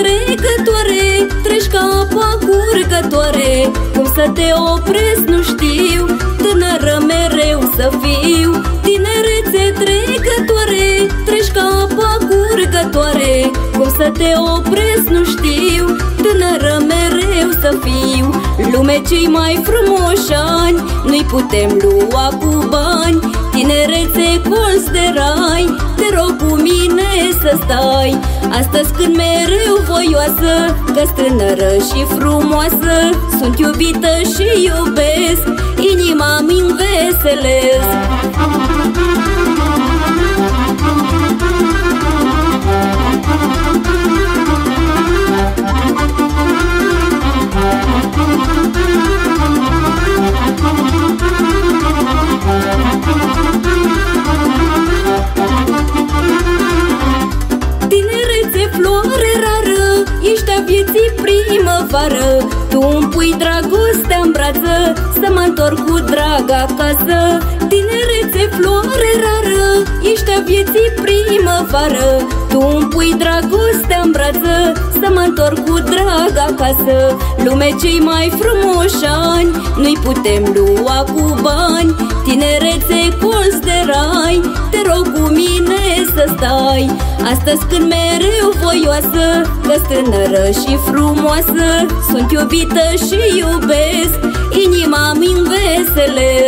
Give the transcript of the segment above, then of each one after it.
trecătoare Treci ca apa curgătoare Cum să te opresc nu știu Tânără mereu să fiu. Tinerețe trecătoare Treci ca apa curgătoare Cum să te opresc nu știu Tânără mereu să fiu. Lume cei mai frumoși ani Nu-i putem lua cu bani. Tinerețe colț de rai Te rog cu mine să stai. Astăzi când mereu voioasă că tânără și frumoasă Sunt iubită și iubesc Inima-mi înveselesc primăvară Tu îmi pui dragostea în brață Să mă întorc cu drag acasă. Tinerețe, floare rară Ești a vieții primăvară. Tu îmi pui dragostea în brață Să mă întorc cu drag acasă. Lume cei mai frumoși ani Nu-i putem lua cu bani. Tinerețe, colț de rai Te rog cu mine să stai Astăzi când mereu voioasă că tânără și frumoasă Sunt iubită și iubesc. Inima-mi înveselesc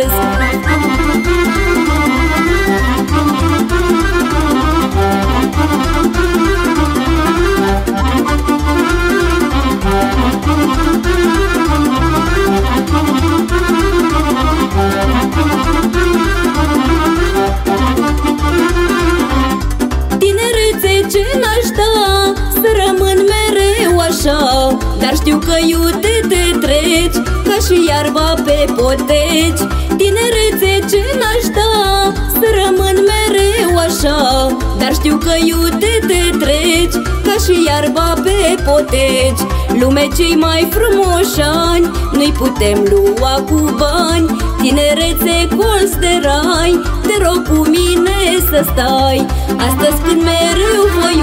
Dar știu că iute te treci Ca și iarba pe poteci Tinerețe ce n-aș da Să rămân mereu așa Dar știu că iute te treci Ca și iarba pe poteci Lume cei mai frumoși ani Nu-i putem lua cu bani. Tinerețe colț de rai Te rog cu mine să stai. Astăzi când mereu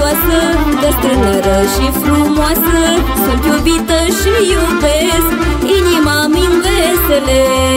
voioasă Că tânără și frumoasă. Sunt iubită și iubesc Inima-mi vesele